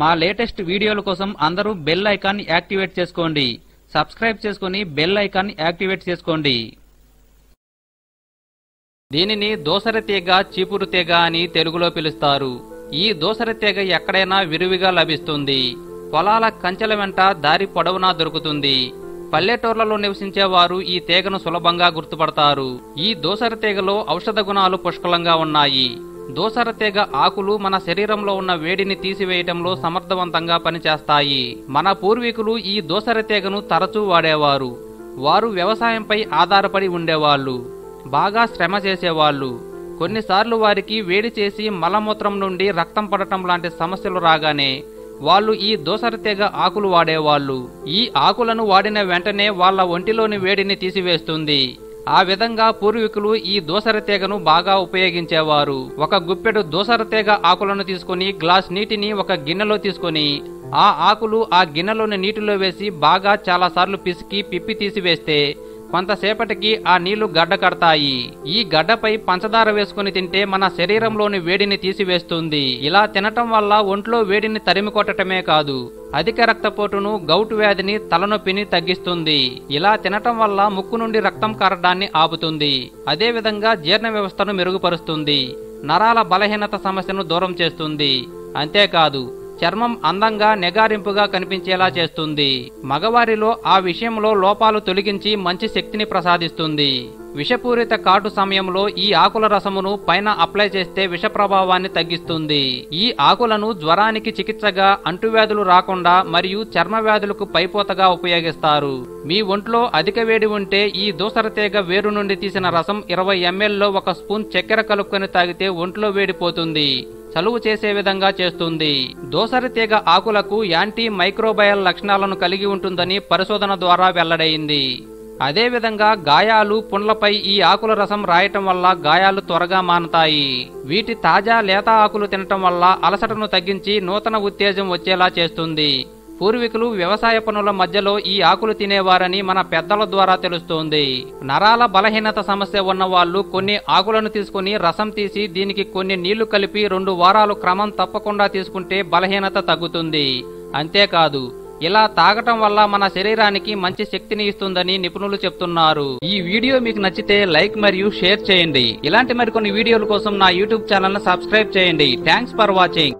మా లేటెస్ట్ వీడియోల కోసం అందరూ బెల్ ఐకాన్ యాక్టివేట్ చేసుకోండి. సబ్స్క్రైబ్ చేసుకుని బెల్ ఐకాన్ యాక్టివేట్ చేసుకోండి. దీనిని దోసర తీగ చీపురు తీగ అని తెలుగులో పిలుస్తారు. ఈ దోసర తీగ ఎక్కడైనా విరివిగా లభిస్తుంది. పొలాల కంచెల వెంట దారి పొడవునా దొరుకుతుంది. పల్లెటూర్లలో నివసించే వారు ఈ తీగను సులభంగా గుర్తుపడతారు. ఈ దోసర తీగలో ఔషధ గుణాలు పుష్కలంగా ఉన్నాయి. దోసర తీగ ఆకులు మన శరీరంలో ఉన్న వేడిని తీసివేయటంలో సమర్థవంతంగా పనిచేస్తాయి. మన పూర్వీకులు ఈ దోసర తీగను తరచూ వాడేవారు. వారు వ్యవసాయంపై ఆధారపడి ఉండేవాళ్ళు. బాగా శ్రమ చేసేవాళ్ళు. కొన్నిసార్లు వారికి వేడి చేసి మలమూత్రం నుండి రక్తం పడటం లాంటి సమస్యలు రాగానే వాళ్ళు ఈ దోసర తీగ ఆకులు వాడేవాళ్ళు. ఈ ఆకులను వాడిన వెంటనే వాళ్ళ ఒంటిలోని వేడిని తీసివేస్తుంది. ఆ విధంగా పూర్వీకులు ఈ దోసర తీగను బాగా ఉపయోగించేవారు. ఒక గుప్పెడు దోసర తీగ ఆకులను తీసుకుని గ్లాస్ నీటిని ఒక గిన్నెలో తీసుకొని ఆ ఆకులు ఆ గిన్నెలోని నీటిలో వేసి బాగా చాలాసార్లు పిసికి పిప్పి తీసివేస్తే కొంతసేపటికి ఆ నీళ్ళు గడ్డ కడతాయి. ఈ గడ్డపై పంచదార వేసుకుని తింటే మన శరీరంలోని వేడిని తీసివేస్తుంది. ఇలా తినటం వల్ల ఒంట్లో వేడిని తరిమి కొట్టటమే కాదు అధిక రక్తపోటును గౌటు వ్యాధిని తలనొప్పిని తగ్గిస్తుంది. ఇలా తినటం వల్ల ముక్కు నుండి రక్తం కారడాన్ని ఆపుతుంది. అదేవిధంగా జీర్ణ వ్యవస్థను మెరుగుపరుస్తుంది. నరాల బలహీనత సమస్యను దూరం చేస్తుంది. అంతేకాదు చర్మం అందంగా నెగారింపుగా కనిపించేలా చేస్తుంది. మగవారిలో ఆ విషయంలో లోపాలు తొలగించి మంచి శక్తిని ప్రసాదిస్తుంది. విషపూరిత కాటు సమయంలో ఈ ఆకుల రసమును పైన అప్లై చేస్తే విష ప్రభావాన్ని తగ్గిస్తుంది. ఈ ఆకులను జ్వరానికి చికిత్సగా అంటువ్యాధులు రాకుండా మరియు చర్మ వ్యాధులకు పైపోతగా ఉపయోగిస్తారు. మీ ఒంట్లో అధిక వేడి ఉంటే ఈ దూసర తీగ వేరు నుండి తీసిన రసం ఇరవై ఎంఎల్లో ఒక స్పూన్ చక్కెర కలుపుకొని తాగితే ఒంట్లో వేడిపోతుంది. చలువు చేసే విధంగా చేస్తుంది. దోసరి తీగ ఆకులకు యాంటీ మైక్రోబయల్ లక్షణాలను కలిగి ఉంటుందని పరిశోధన ద్వారా వెల్లడైంది. అదేవిధంగా గాయాలు పుండ్లపై ఈ ఆకుల రసం రాయటం వల్ల గాయాలు త్వరగా మానతాయి. వీటి తాజా లేత ఆకులు తినటం వల్ల అలసటను తగ్గించి నూతన ఉత్తేజం వచ్చేలా చేస్తుంది. పూర్వీకులు వ్యవసాయ పనుల మధ్యలో ఈ ఆకులు తినేవారని మన పెద్దల ద్వారా తెలుస్తోంది. నరాల బలహీనత సమస్య ఉన్న వాళ్ళు కొన్ని ఆకులను తీసుకుని రసం తీసి దీనికి కొన్ని నీళ్ళు కలిపి రెండు వారాలు క్రమం తప్పకుండా తీసుకుంటే బలహీనత తగ్గుతుంది. అంతేకాదు ఇలా తాగటం వల్ల మన శరీరానికి మంచి శక్తిని ఇస్తుందని నిపుణులు చెప్తున్నారు. ఈ వీడియో మీకు నచ్చితే లైక్ మరియు షేర్ చేయండి. ఇలాంటి మరికొన్ని వీడియోల కోసం నా యూట్యూబ్ ఛానల్ సబ్స్క్రైబ్ చేయండి. Thanks for watching.